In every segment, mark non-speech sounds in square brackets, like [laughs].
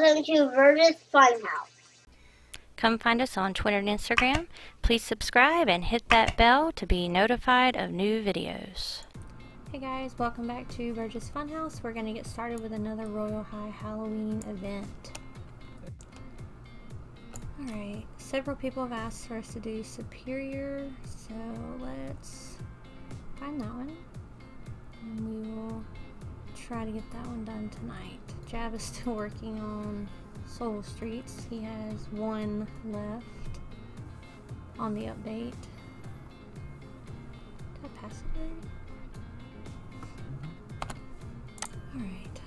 Welcome to Burgess Funhouse. Come find us on Twitter and Instagram. Please subscribe and hit that bell to be notified of new videos. Hey guys, welcome back to Burgess Funhouse. We're going to get started with another Royale High Halloween event. Alright, several people have asked for us to do Superiore, so let's find that one. And we will try to get that one done tonight. Jab is [laughs] still working on Soul Streets. He has one left on the update. Did I pass it already? Alright,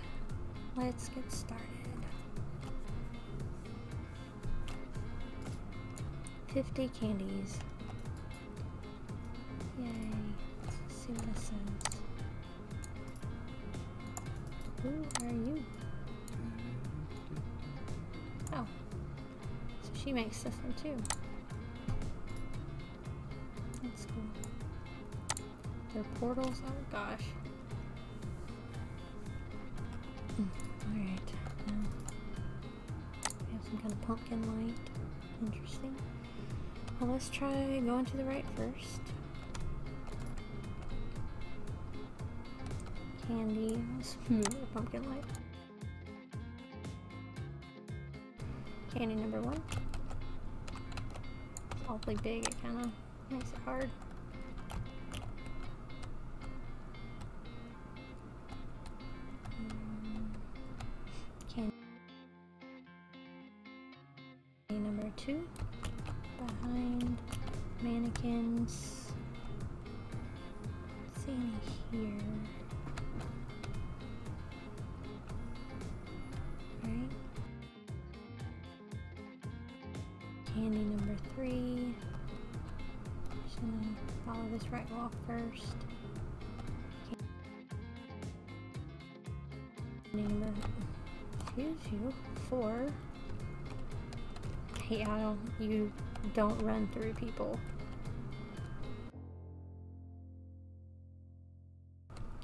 let's get started. 50 candies. One too. That's cool. There are portals? Oh gosh. Alright. Um, we have some kind of pumpkin light. Interesting. Well, let's try going to the right first. Candy. [laughs] Pumpkin light. Candy number one. Awfully big, it kind of makes it hard. Candy number two. Behind mannequins. See any here? Candy number three. Just gonna follow this right wall first. Candy number, excuse you, four. Hey, I don't, you don't run through people.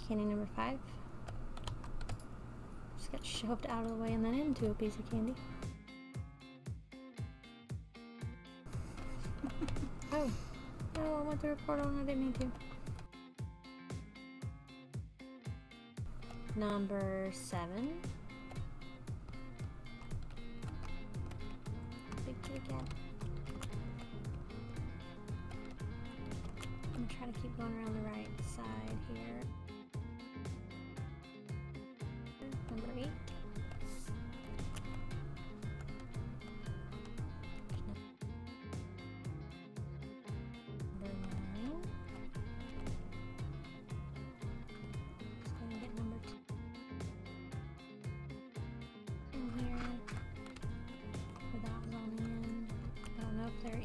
Candy number five. Just got shoved out of the way and then into a piece of candy. Oh, I went through a portal and I didn't mean to. Number seven.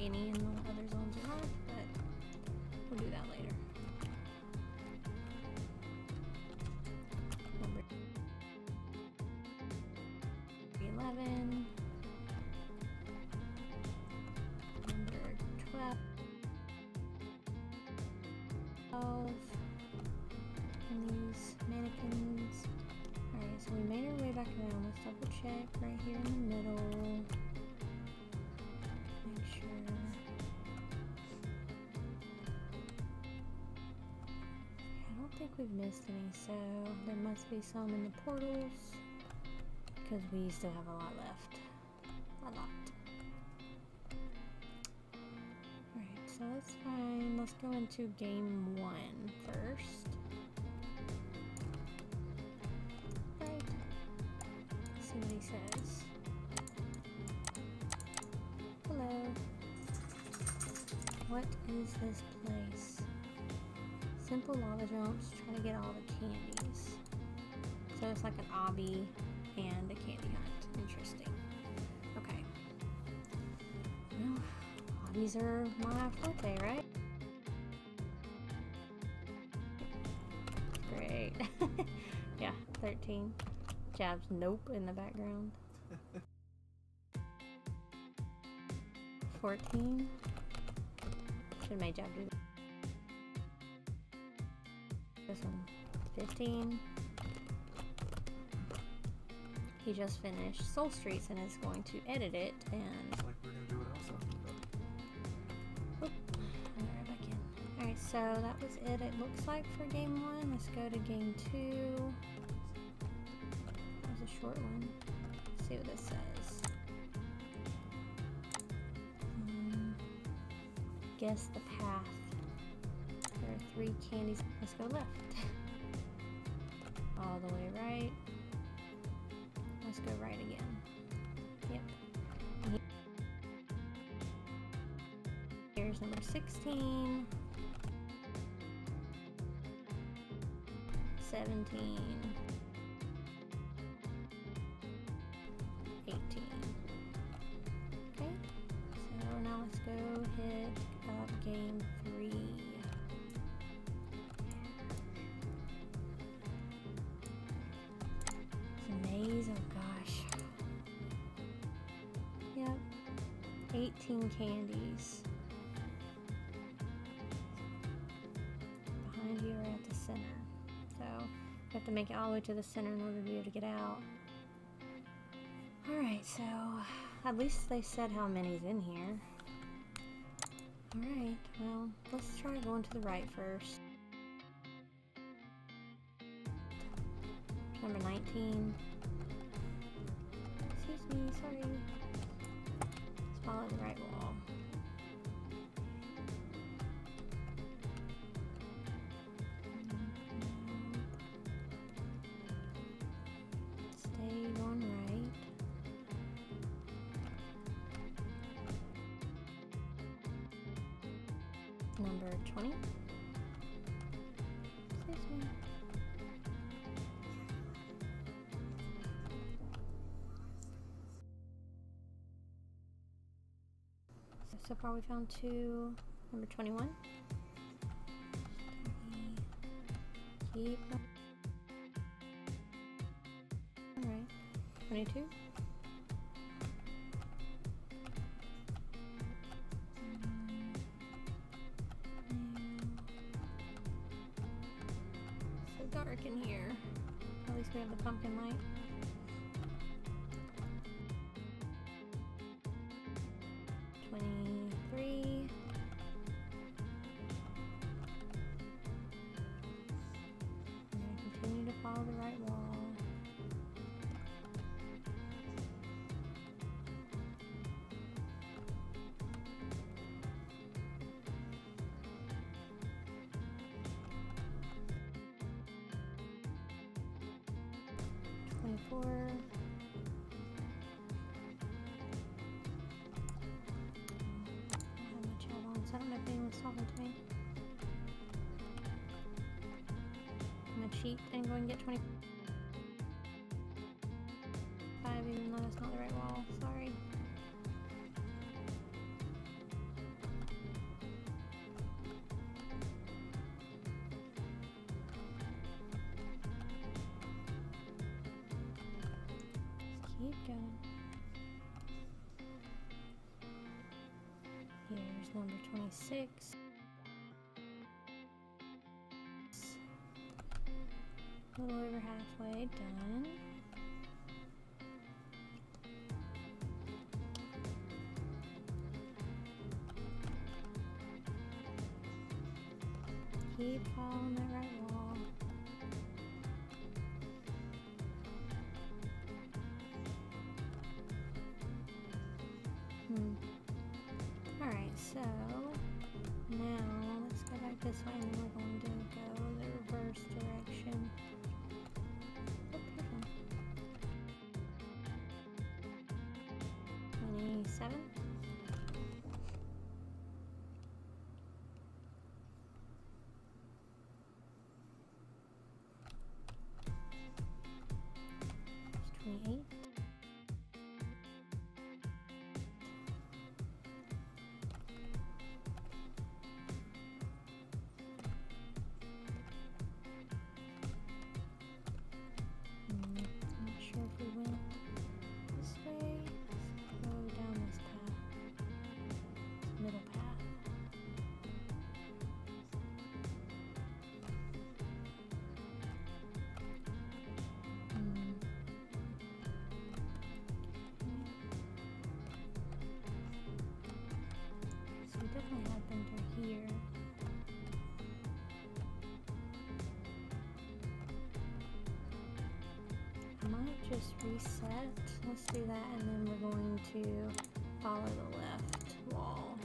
Any the other zones but we'll do that later. Number 11. Number 12. 12. And these mannequins. Alright, so we made our way back around. Let's double check right here we've missed any, so there must be some in the portals. Because we still have a lot left. A lot. Alright, so let's find, let's go into game one first. Right. Let's see what he says. Hello. What is this place? Simple lava jumps, trying to get all the candies. So it's like an obby and a candy hunt. Interesting. Okay. Well, obbies are my forte, right? Great. [laughs] yeah, 13. Jab's nope in the background. [laughs] 14. Should my made Jab do that. This one. 15. he just finished Soul Streets and is going to edit it and like we're gonna do what else. Oop, right back in. Alright, so that was it, it looks like, for game one. Let's go to game two. That was a short one. Let's see what this says. Hmm. guess the path. Three candies. Let's go left. All the way right. Let's go right again. Yep. Here's number 16. 17. 18 candies. Behind you or at the center. So, you have to make it all the way to the center in order to be able to get out. Alright, so at least they said how many's in here. Alright, well, let's try going to the right first. Number 19. Right wall. Stay going right. Number 20. So, far we found two. Number 21. Keep. Alright. 22. So dark in here. At least we have the pumpkin light. Twenty-four. I don't know if anyone's talking to me. I'm gonna cheat and go and get 25 Here's number 26. A little over halfway done. Keep following that right 27. Reset. Let's do that and then we're going to follow the left wall.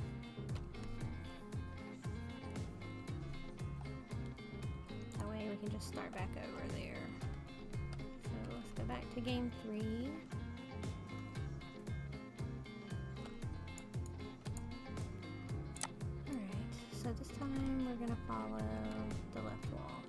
That way we can just start back over there. So let's go back to game three. Alright, so this time we're gonna follow the left wall.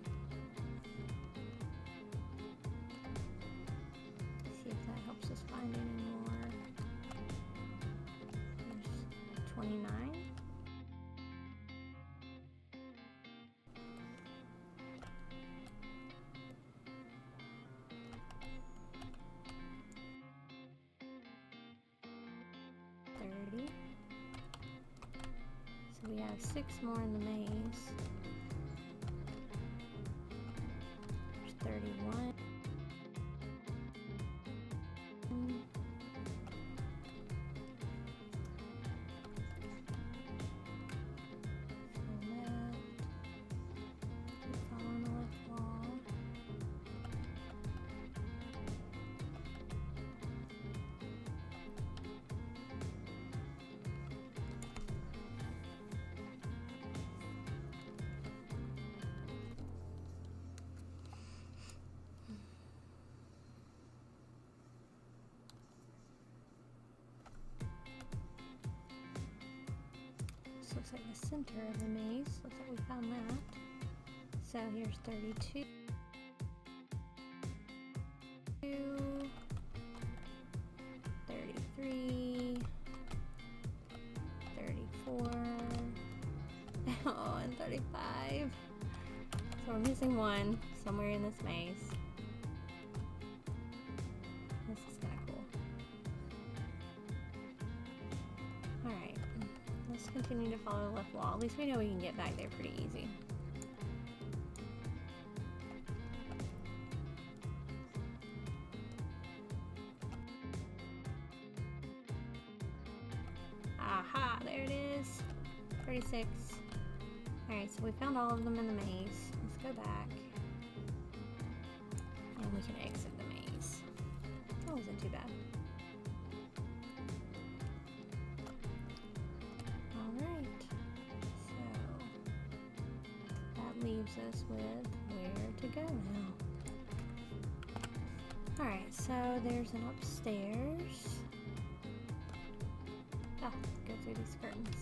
We have six more in the maze. Looks like the center of the maze. Looks like we found that. So here's 32. 33. 34. [laughs] Oh, and 35. So we're missing one somewhere in this maze. Follow left wall. At least we know we can get back there pretty easy. Aha, there it is. 36. Alright, so we found all of them in the maze. Let's go back. And we can exit the maze. That wasn't too bad. Us with where to go now. Alright, so there's an upstairs. Ah, go through these curtains.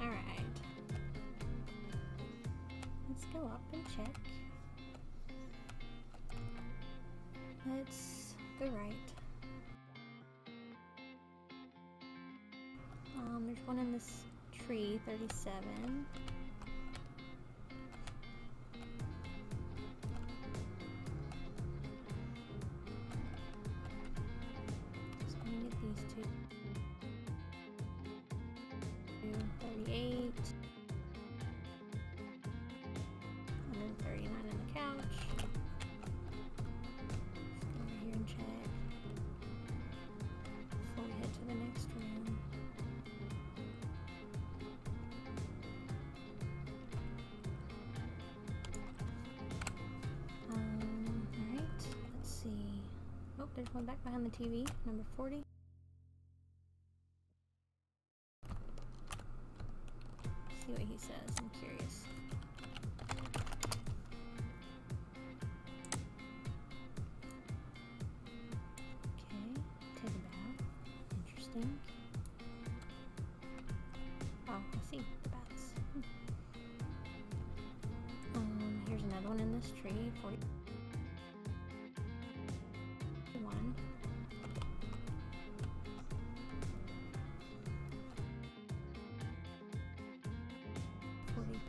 Alright. Let's go up and check. Let's go right. Um, there's one in this tree, 37. There's back behind the TV, number 40.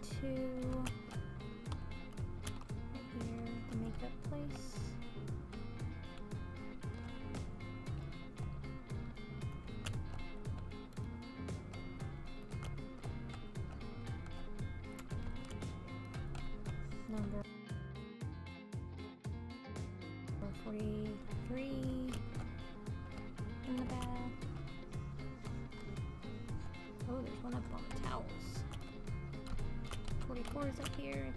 Forty-two. Right here, the makeup place. Number number forty-three in the bath. Oh, there's one up on the towels. 44 is up here.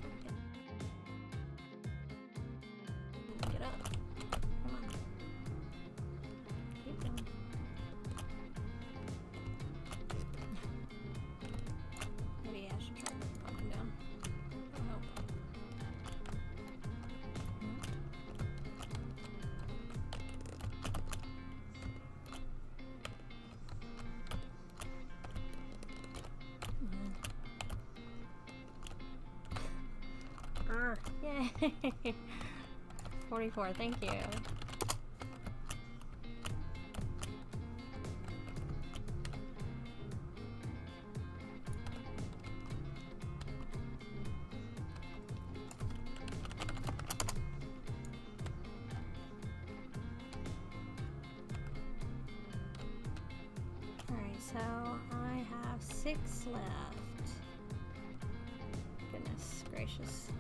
Yay! [laughs] 44, thank you. Alright, so I have six left. Goodness gracious.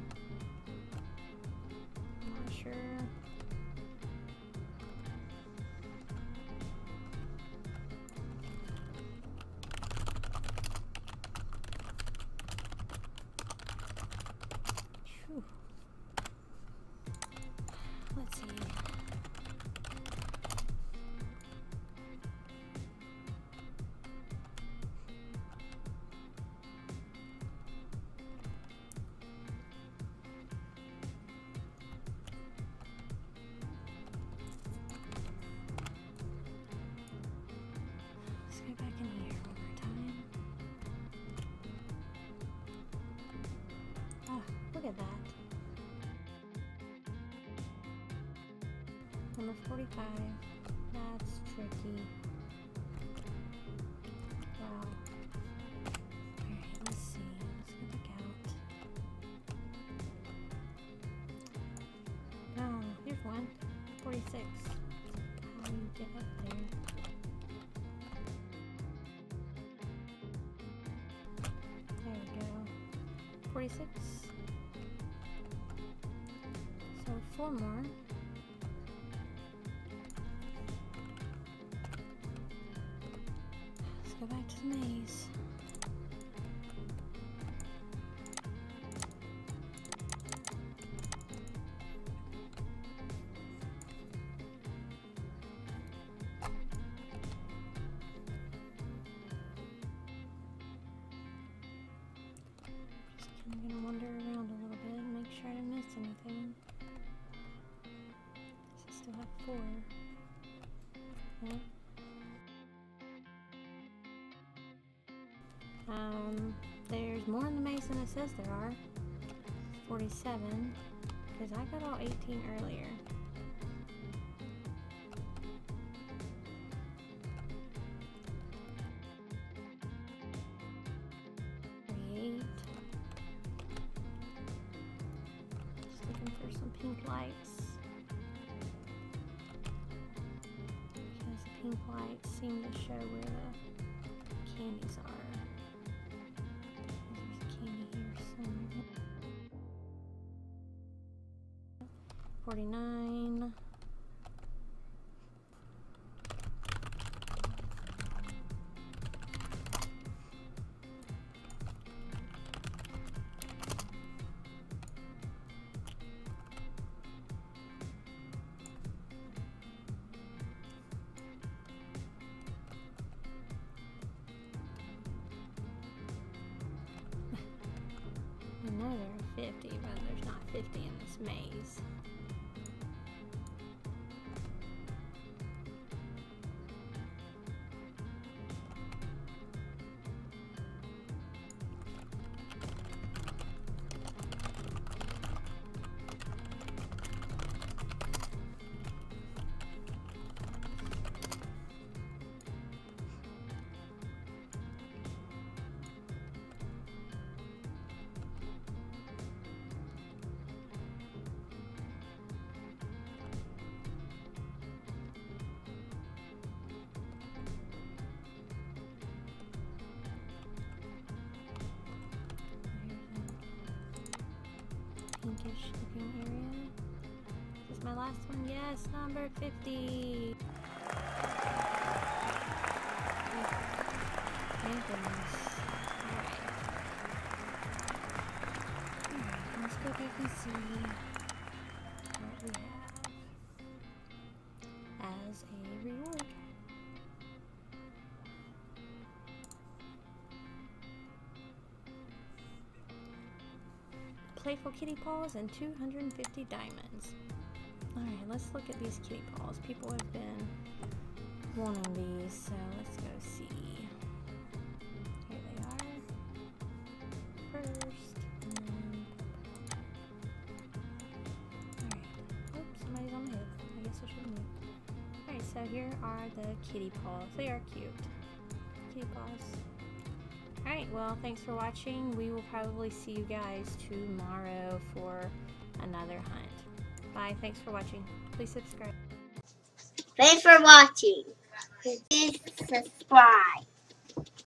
Look at that. Number 45. That's tricky. Wow. Alright, let's see. Let's out. Oh, here's one. 46. How do you get up there? There we go. 46. Four more. Let's go back to the maze. Of gonna wander there are. 47. Because I got all 18 earlier. Forty-eight. Just looking for some pink lights. Because the pink lights seem to show where the candies are. 49. [laughs] I know there are 50, but there's not 50 in this maze. My last one? Yes, number 50. Thank goodness. Alright. Alright, let's go back and see what we have as a reward. Playful kitty paws and 250 diamonds. Alright, let's look at these kitty balls. People have been wanting these, so let's go see. Here they are. First. Alright. Oops, somebody's on. I guess I should. Alright, so here are the kitty paws. They are cute. Kitty paws. Alright, well, thanks for watching. We will probably see you guys tomorrow for another hunt. Bye. Thanks for watching. Please subscribe. Thanks for watching. Please subscribe.